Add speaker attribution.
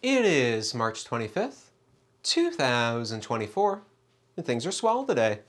Speaker 1: It is March 25th, 2024, and things are swell today.